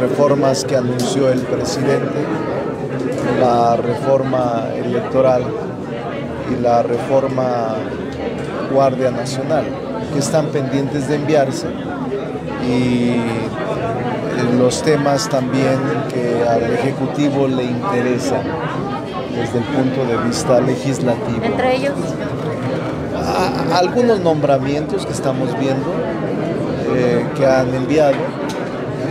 Reformas que anunció el presidente, la reforma electoral y la reforma Guardia Nacional, que están pendientes de enviarse y los temas también que al Ejecutivo le interesan desde el punto de vista legislativo. Entre ellos. algunos nombramientos que estamos viendo eh, que han enviado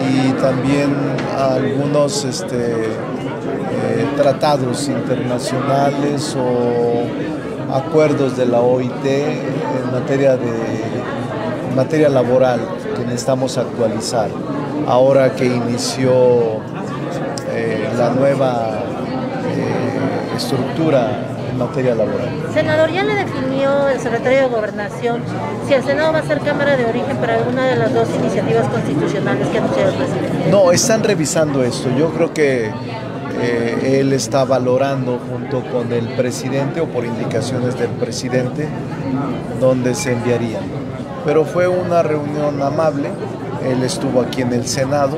y también algunos este, eh, tratados internacionales o acuerdos de la OIT en materia, de, materia laboral que necesitamos actualizar. Ahora que inició eh, la nueva eh, estructura en materia laboral. Senador, ya le definió el secretario de Gobernación si el Senado va a ser Cámara de Origen para alguna de las dos iniciativas constitucionales que anunciado el presidente. No, están revisando esto. Yo creo que eh, él está valorando junto con el presidente o por indicaciones del presidente dónde se enviarían. Pero fue una reunión amable él estuvo aquí en el Senado,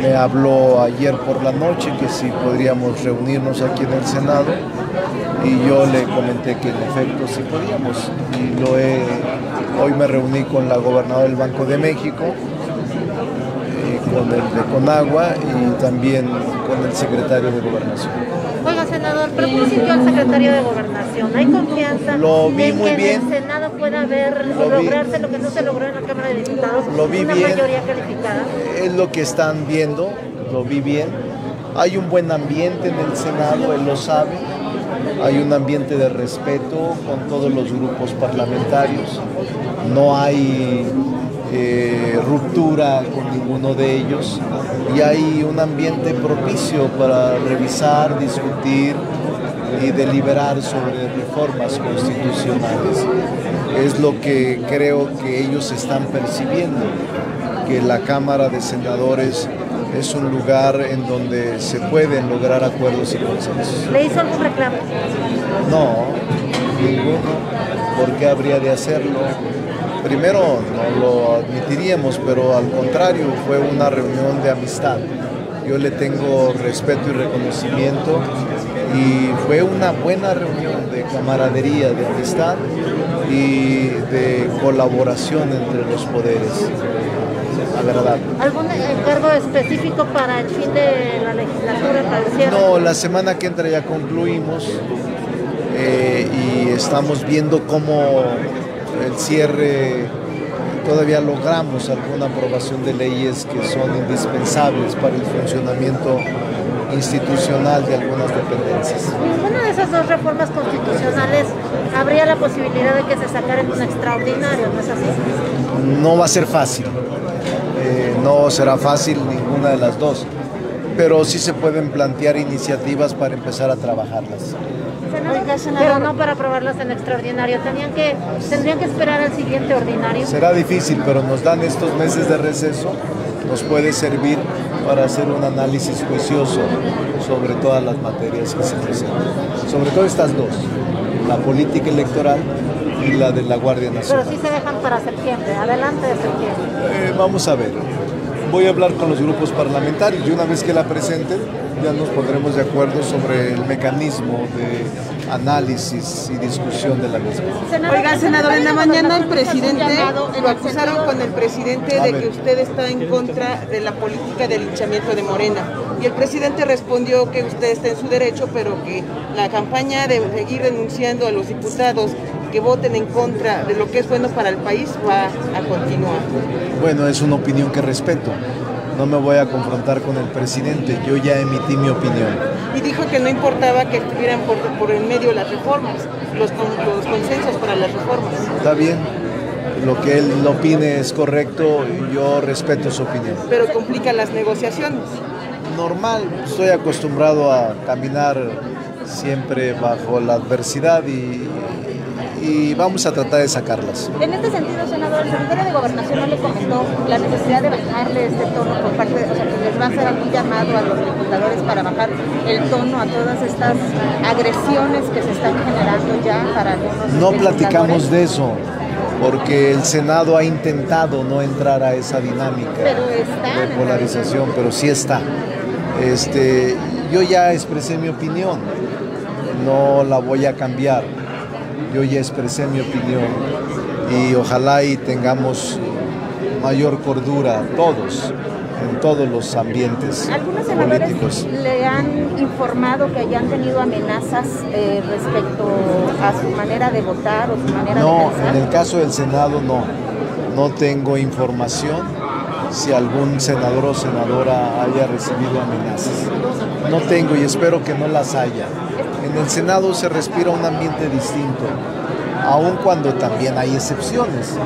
me habló ayer por la noche que si podríamos reunirnos aquí en el Senado y yo le comenté que en efecto sí podíamos y lo he, hoy me reuní con la gobernadora del Banco de México, eh, con el de Conagua y también con el secretario de Gobernación. Oiga, senador, pero ¿cómo sintió el secretario de Gobernación? ¿Hay confianza lo vi en muy que bien. en el Senado pueda haber lo lograrse lo que no se logró en la Cámara de Diputados? Lo vi una bien. mayoría calificada. Es lo que están viendo, lo vi bien. Hay un buen ambiente en el Senado, él lo sabe. Hay un ambiente de respeto con todos los grupos parlamentarios. No hay eh, ruptura con ninguno de ellos y hay un ambiente propicio para revisar, discutir y deliberar sobre reformas constitucionales. Es lo que creo que ellos están percibiendo, que la Cámara de Senadores es un lugar en donde se pueden lograr acuerdos y consensos. ¿Le hizo algún reclamo? No, ninguno. ¿Por qué habría de hacerlo? Primero, no lo admitiríamos, pero al contrario, fue una reunión de amistad. Yo le tengo respeto y reconocimiento y fue una buena reunión de camaradería, de amistad y de colaboración entre los poderes. Agradable. ¿Algún encargo específico para el fin de la legislatura, para el cierre? No, la semana que entra ya concluimos eh, y estamos viendo cómo el cierre todavía logramos alguna aprobación de leyes que son indispensables para el funcionamiento institucional de algunas dependencias. Ninguna de esas dos reformas constitucionales habría la posibilidad de que se sacara en un extraordinario, ¿no es así? No va a ser fácil, no será fácil ninguna de las dos, pero sí se pueden plantear iniciativas para empezar a trabajarlas. Pero no para aprobarlas en extraordinario. Tenían que, tendrían que esperar al siguiente ordinario. Será difícil, pero nos dan estos meses de receso, nos puede servir para hacer un análisis juicioso sobre todas las materias que se presentan. Sobre todo estas dos, la política electoral y la de la Guardia Pero Nacional. sí se dejan para septiembre, adelante de septiembre. Eh, vamos a ver. Voy a hablar con los grupos parlamentarios. Y una vez que la presenten ya nos pondremos de acuerdo sobre el mecanismo de análisis y discusión de la misma. Oiga, senador, en la mañana el presidente lo acusaron con el presidente de que usted está en contra de la política de linchamiento de Morena. Y el presidente respondió que usted está en su derecho, pero que la campaña de seguir denunciando a los diputados que voten en contra de lo que es bueno para el país va a continuar. Bueno, es una opinión que respeto. No me voy a confrontar con el presidente, yo ya emití mi opinión. Y dijo que no importaba que estuvieran por, por en medio las reformas, los, con- los consensos para las reformas. Está bien, lo que él opine es correcto y yo respeto su opinión. pero complica las negociaciones. Normal, estoy acostumbrado a caminar siempre bajo la adversidad y, y vamos a tratar de sacarlas. En este sentido, senador, el secretario de Gobernación no le comentó la necesidad de bajarle este tono por parte de, o sea, que les va a hacer algún llamado a los diputadores para bajar el tono a todas estas agresiones que se están generando ya para algunos No platicamos de eso. porque el Senado ha intentado no entrar a esa dinámica Pero de polarización, pero sí está. Este, yo ya expresé mi opinión, no la voy a cambiar. Yo ya expresé mi opinión y ojalá y tengamos mayor cordura todos en todos los ambientes Algunos políticos. le han informado que hayan tenido amenazas eh, respecto a su manera de votar o su manera No, de en pensar. el caso del Senado no. No tengo información si algún senador o senadora haya recibido amenazas. No tengo y espero que no las haya. En el Senado se respira un ambiente distinto, aun cuando también hay excepciones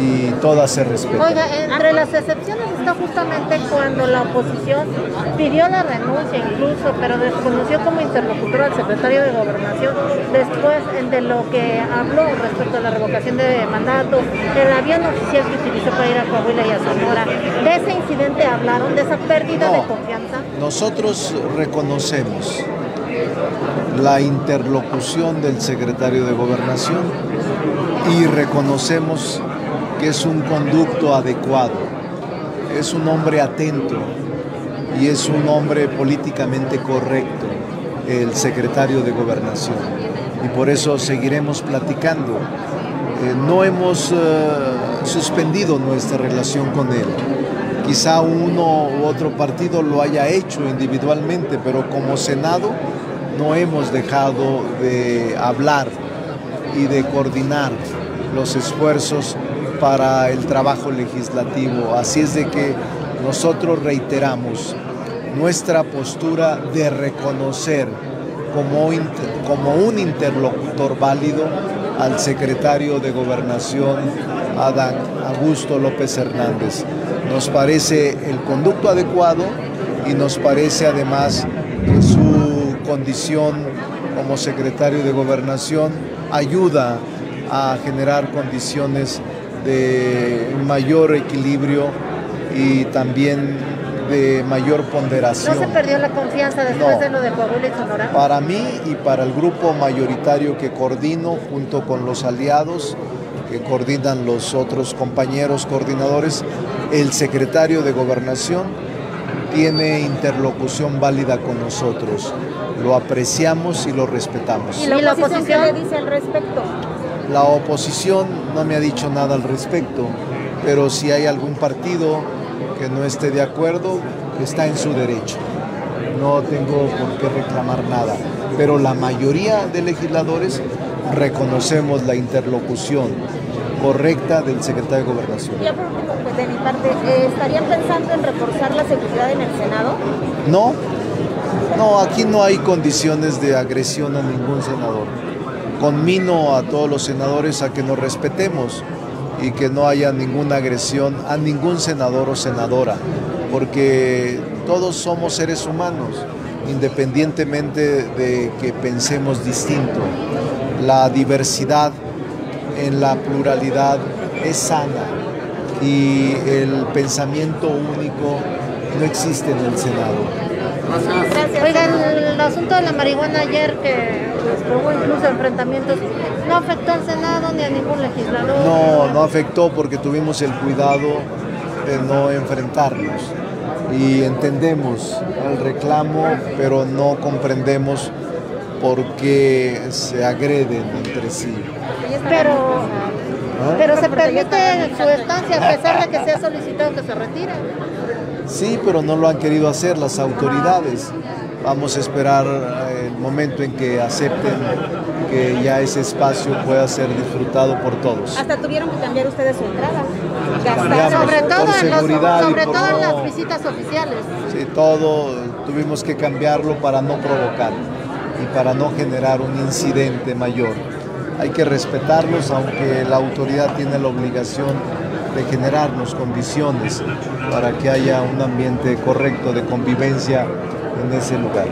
y todas se respetan. Oiga, entre las excepciones está justamente cuando la oposición pidió la renuncia incluso, pero desconoció como interlocutor al secretario de Gobernación después de lo que habló respecto a la revocación de mandato, el avión oficial que utilizó para ir a Coahuila y a Sonora. ¿De ese incidente hablaron, de esa pérdida No. de confianza? Nosotros reconocemos la interlocución del secretario de Gobernación y reconocemos que es un conducto adecuado, es un hombre atento y es un hombre políticamente correcto, el secretario de Gobernación. Y por eso seguiremos platicando. Eh, no hemos eh, suspendido nuestra relación con él. Quizá uno u otro partido lo haya hecho individualmente, pero como Senado no hemos dejado de hablar y de coordinar los esfuerzos para el trabajo legislativo. Así es de que nosotros reiteramos nuestra postura de reconocer como, un interlocutor válido al secretario de Gobernación, Adán Augusto López Hernández. Nos parece el conducto adecuado y nos parece además que condición como secretario de Gobernación ayuda a generar condiciones de mayor equilibrio y también de mayor ¿No ponderación. se perdió la confianza después No. de lo de Coahuila y Sonora? Para mí y para el grupo mayoritario que coordino junto con los aliados que coordinan los otros compañeros coordinadores, el secretario de gobernación tiene interlocución válida con nosotros. Lo apreciamos y lo respetamos. ¿Y la ¿Y la oposición qué le dice al respecto? La oposición no me ha dicho nada al respecto, pero si hay algún partido que no esté de acuerdo, está en su derecho. No tengo por qué reclamar nada, pero la mayoría de legisladores reconocemos la interlocución correcta del secretario de Gobernación. Ya por último, pues de mi parte, eh, ¿estarían pensando en reforzar la seguridad en el Senado? No, no, aquí no hay condiciones de agresión a ningún senador. Conmino a todos los senadores a que nos respetemos y que no haya ninguna agresión a ningún senador o senadora, porque todos somos seres humanos, independientemente de que pensemos distinto. La diversidad en la pluralidad es sana y el pensamiento único no existe en el Senado. Gracias. Oiga, el, el asunto de la marihuana ayer que pues, hubo incluso enfrentamientos, no afectó al Senado ni a ningún legislador. No, no afectó porque tuvimos el cuidado de no enfrentarnos y entendemos el reclamo, pero no comprendemos por qué se agreden entre sí. Pero. Pero se permite su estancia a pesar de que se ha solicitado que se retire. Sí, pero no lo han querido hacer las autoridades. Vamos a esperar eh, el momento en que acepten que ya ese espacio pueda ser disfrutado por todos. Hasta tuvieron que cambiar ustedes su entrada. Cambiamos. Gastaron. Sobre por todo, en, los- seguridad y sobre por todo en no- las visitas oficiales. Sí, todo tuvimos que cambiarlo para no provocar y para no generar un incidente mayor. Hay que respetarlos, aunque la autoridad tiene la obligación de generarnos condiciones para que haya un ambiente correcto de convivencia en ese lugar.